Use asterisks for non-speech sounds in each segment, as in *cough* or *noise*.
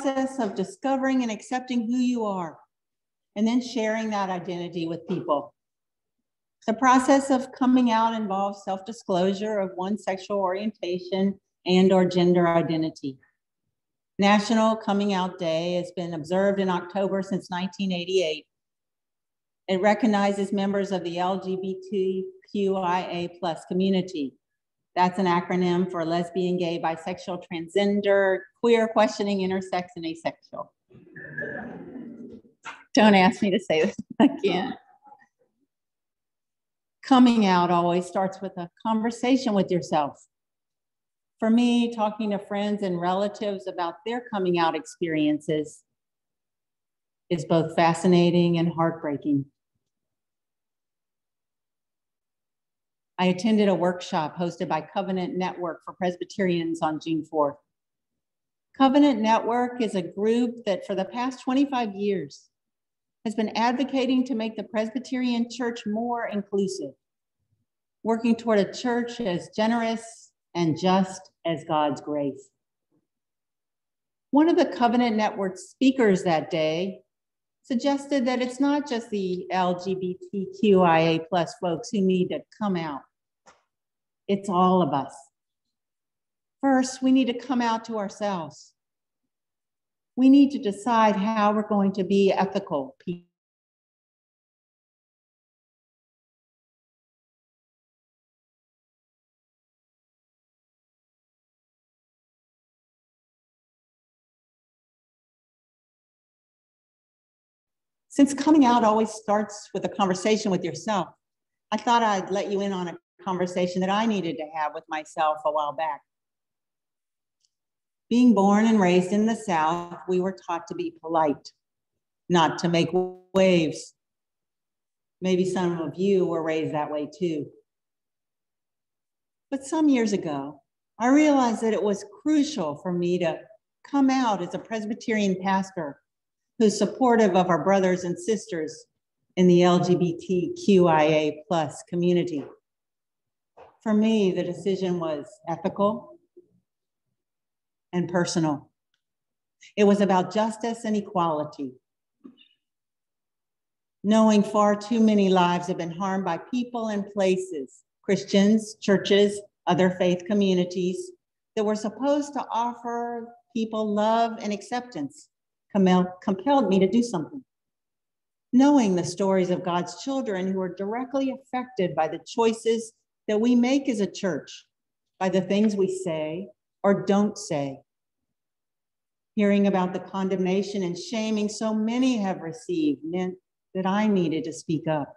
process of discovering and accepting who you are, and then sharing that identity with people. The process of coming out involves self-disclosure of one's sexual orientation and or gender identity. National Coming Out Day has been observed in October since 1988. It recognizes members of the LGBTQIA plus community. That's an acronym for lesbian, gay, bisexual, transgender, queer, questioning, intersex, and asexual. Don't ask me to say this *laughs* again. Coming out always starts with a conversation with yourself. For me, talking to friends and relatives about their coming out experiences is both fascinating and heartbreaking. I attended a workshop hosted by Covenant Network for Presbyterians on June 4th. Covenant Network is a group that for the past 25 years has been advocating to make the Presbyterian church more inclusive, working toward a church as generous and just as God's grace. One of the Covenant Network speakers that day suggested that it's not just the LGBTQIA plus folks who need to come out. It's all of us. First, we need to come out to ourselves. We need to decide how we're going to be ethical people. Since coming out always starts with a conversation with yourself, I thought I'd let you in on a conversation that I needed to have with myself a while back. Being born and raised in the South, we were taught to be polite, not to make waves. Maybe some of you were raised that way too. But some years ago, I realized that it was crucial for me to come out as a Presbyterian pastor who's supportive of our brothers and sisters in the LGBTQIA plus community. For me, the decision was ethical, and personal. It was about justice and equality. Knowing far too many lives have been harmed by people and places, Christians, churches, other faith communities that were supposed to offer people love and acceptance compelled me to do something. Knowing the stories of God's children who are directly affected by the choices that we make as a church, by the things we say, or don't say. Hearing about the condemnation and shaming so many have received meant that I needed to speak up.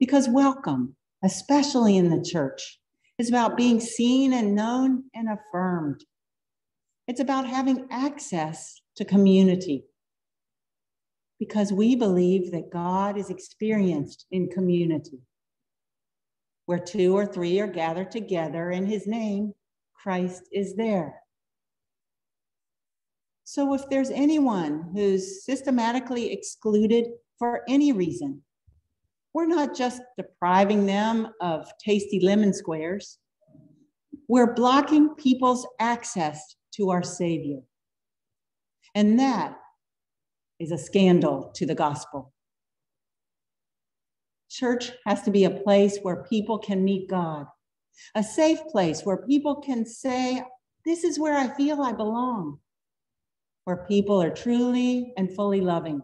Because welcome, especially in the church, is about being seen and known and affirmed. It's about having access to community. Because we believe that God is experienced in community. Where two or three are gathered together in his name, Christ is there. So if there's anyone who's systematically excluded for any reason, we're not just depriving them of tasty lemon squares, we're blocking people's access to our Savior. And that is a scandal to the gospel. Church has to be a place where people can meet God a safe place where people can say, This is where I feel I belong, where people are truly and fully loving,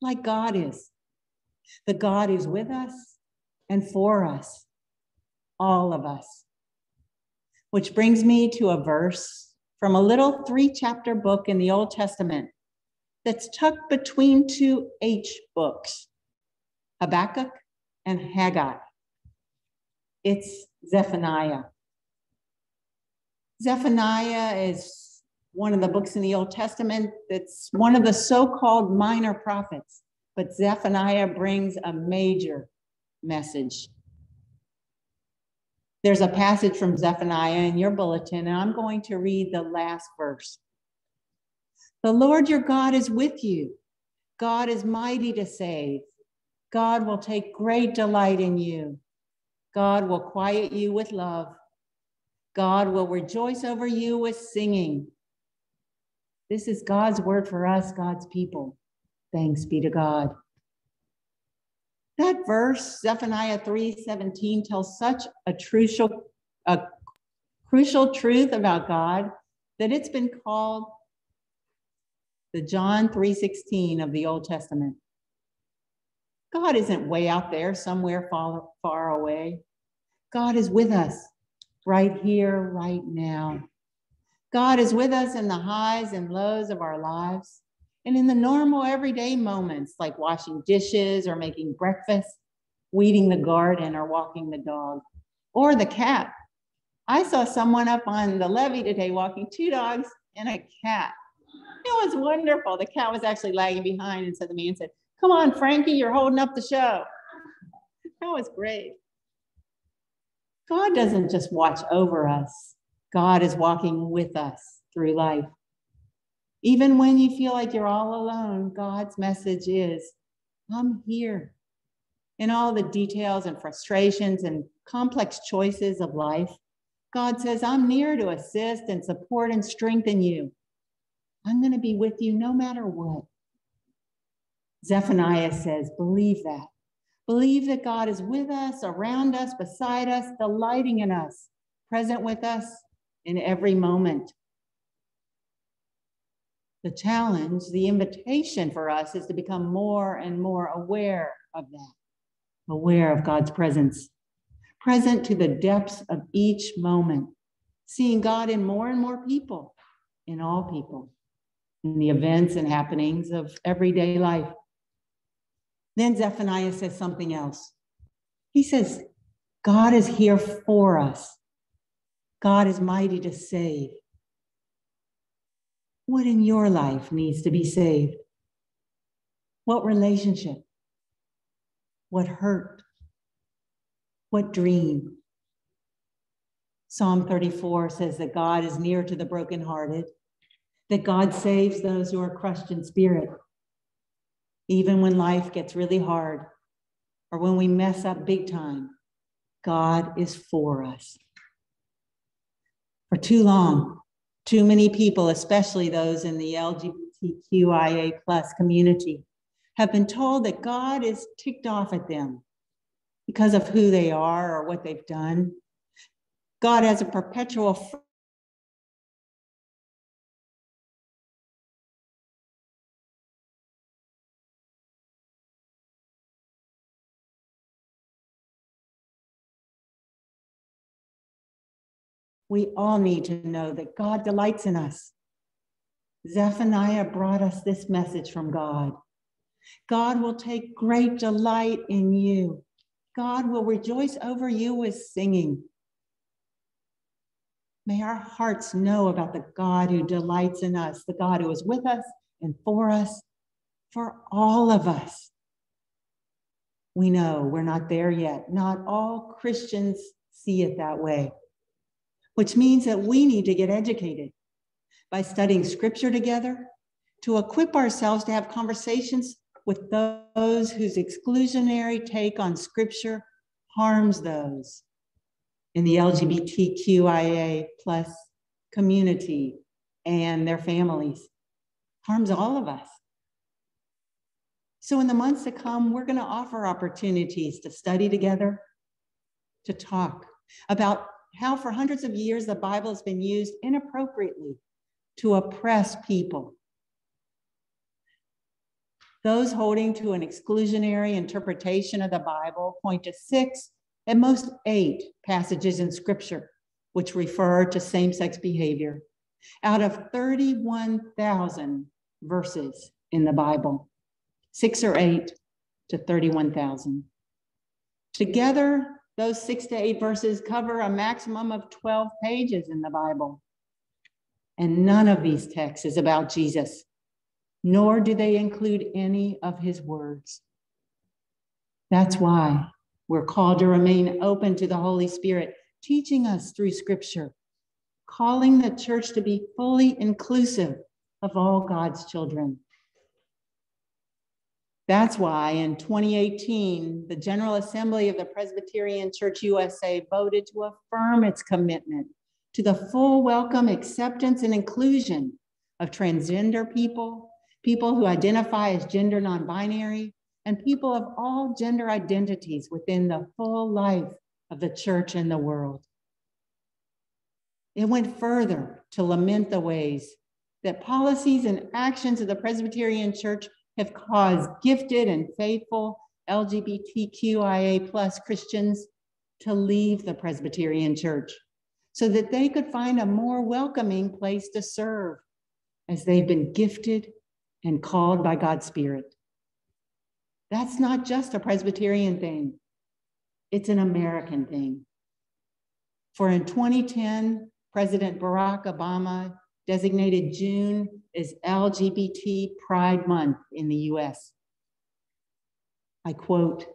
like God is. The God is with us and for us, all of us. Which brings me to a verse from a little three chapter book in the Old Testament that's tucked between two H books Habakkuk and Haggai. It's Zephaniah. Zephaniah is one of the books in the Old Testament that's one of the so called minor prophets, but Zephaniah brings a major message. There's a passage from Zephaniah in your bulletin, and I'm going to read the last verse. The Lord your God is with you. God is mighty to save. God will take great delight in you. God will quiet you with love. God will rejoice over you with singing. This is God's word for us, God's people. Thanks be to God. That verse, Zephaniah 3:17, tells such a crucial, a crucial truth about God that it's been called the John 3:16 of the Old Testament. God isn't way out there somewhere far, far away. God is with us right here, right now. God is with us in the highs and lows of our lives and in the normal everyday moments like washing dishes or making breakfast, weeding the garden or walking the dog or the cat. I saw someone up on the levee today walking two dogs and a cat. It was wonderful. The cat was actually lagging behind. And so the man said, Come on, Frankie, you're holding up the show. *laughs* That was great. God doesn't just watch over us, God is walking with us through life. Even when you feel like you're all alone, God's message is I'm here. In all the details and frustrations and complex choices of life, God says, I'm near to assist and support and strengthen you. I'm going to be with you no matter what. Zephaniah says, believe that. Believe that God is with us, around us, beside us, delighting in us, present with us in every moment. The challenge, the invitation for us is to become more and more aware of that, aware of God's presence, present to the depths of each moment, seeing God in more and more people, in all people, in the events and happenings of everyday life. Then Zephaniah says something else. He says, God is here for us. God is mighty to save. What in your life needs to be saved? What relationship? What hurt? What dream? Psalm 34 says that God is near to the brokenhearted, that God saves those who are crushed in spirit even when life gets really hard or when we mess up big time, God is for us. For too long, too many people, especially those in the LGBTQIA plus community, have been told that God is ticked off at them because of who they are or what they've done. God has a perpetual we all need to know that God delights in us. Zephaniah brought us this message from God. God will take great delight in you. God will rejoice over you with singing. May our hearts know about the God who delights in us, the God who is with us and for us, for all of us. We know we're not there yet. Not all Christians see it that way which means that we need to get educated by studying scripture together to equip ourselves to have conversations with those whose exclusionary take on scripture harms those in the LGBTQIA plus community and their families, harms all of us. So, in the months to come, we're going to offer opportunities to study together, to talk about how for hundreds of years the Bible has been used inappropriately to oppress people. Those holding to an exclusionary interpretation of the Bible point to six, at most eight passages in Scripture which refer to same sex behavior out of 31,000 verses in the Bible, six or eight to 31,000. Together, those six to eight verses cover a maximum of 12 pages in the Bible. And none of these texts is about Jesus, nor do they include any of his words. That's why we're called to remain open to the Holy Spirit, teaching us through Scripture, calling the church to be fully inclusive of all God's children. That's why in 2018, the General Assembly of the Presbyterian Church USA voted to affirm its commitment to the full welcome, acceptance, and inclusion of transgender people, people who identify as gender non-binary, and people of all gender identities within the full life of the church and the world. It went further to lament the ways that policies and actions of the Presbyterian Church have caused gifted and faithful LGBTQIA plus Christians to leave the Presbyterian Church so that they could find a more welcoming place to serve as they've been gifted and called by God's Spirit. That's not just a Presbyterian thing, it's an American thing. For in 2010, President Barack Obama designated June as LGBT Pride Month in the US. I quote,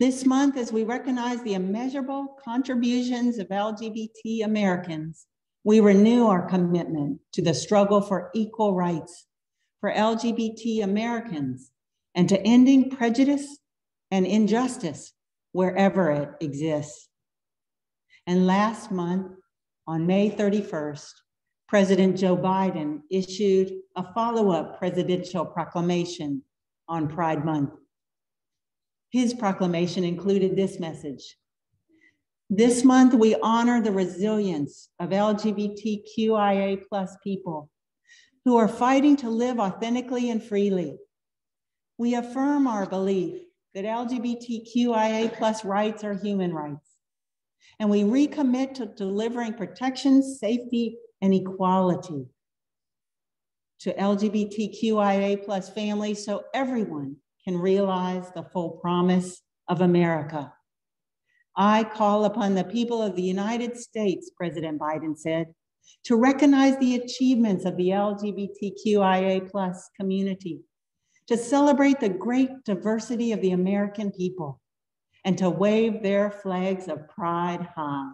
this month, as we recognize the immeasurable contributions of LGBT Americans, we renew our commitment to the struggle for equal rights for LGBT Americans and to ending prejudice and injustice wherever it exists. And last month, on May 31st, President Joe Biden issued a follow up presidential proclamation on Pride Month. His proclamation included this message This month, we honor the resilience of LGBTQIA people who are fighting to live authentically and freely. We affirm our belief that LGBTQIA rights are human rights, and we recommit to delivering protection, safety, and equality to LGBTQIA plus families so everyone can realize the full promise of America. I call upon the people of the United States, President Biden said, to recognize the achievements of the LGBTQIA plus community, to celebrate the great diversity of the American people, and to wave their flags of pride high.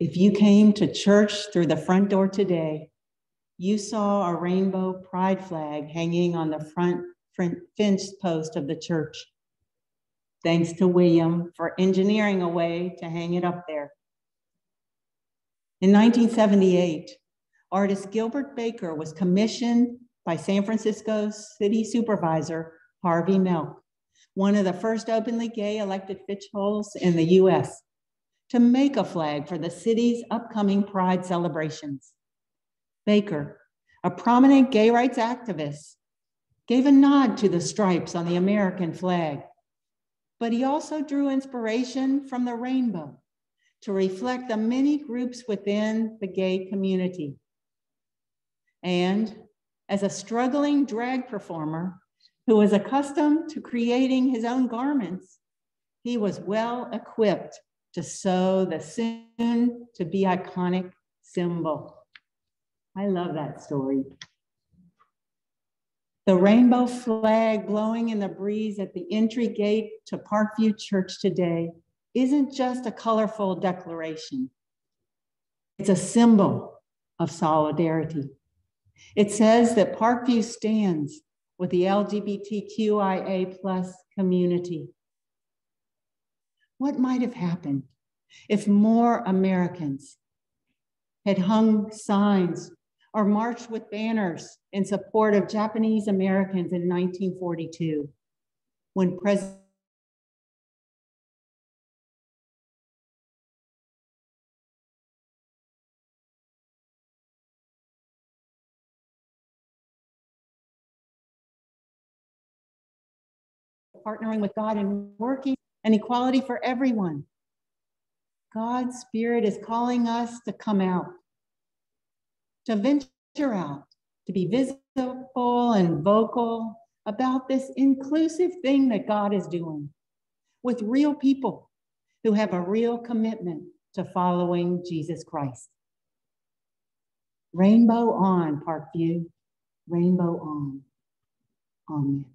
If you came to church through the front door today, you saw a rainbow pride flag hanging on the front fence post of the church. Thanks to William for engineering a way to hang it up there. In 1978, artist Gilbert Baker was commissioned by San Francisco City Supervisor Harvey Milk, one of the first openly gay elected officials in the US to make a flag for the city's upcoming Pride celebrations. Baker, a prominent gay rights activist, gave a nod to the stripes on the American flag, but he also drew inspiration from the rainbow to reflect the many groups within the gay community. And as a struggling drag performer who was accustomed to creating his own garments, he was well equipped to sew the soon to be iconic symbol. I love that story. The rainbow flag blowing in the breeze at the entry gate to Parkview Church today isn't just a colorful declaration. It's a symbol of solidarity. It says that Parkview stands with the LGBTQIA plus community what might have happened if more Americans had hung signs or marched with banners in support of Japanese Americans in 1942 when President partnering with God and working and equality for everyone. God's Spirit is calling us to come out, to venture out, to be visible and vocal about this inclusive thing that God is doing with real people who have a real commitment to following Jesus Christ. Rainbow on, Parkview. Rainbow on. Amen.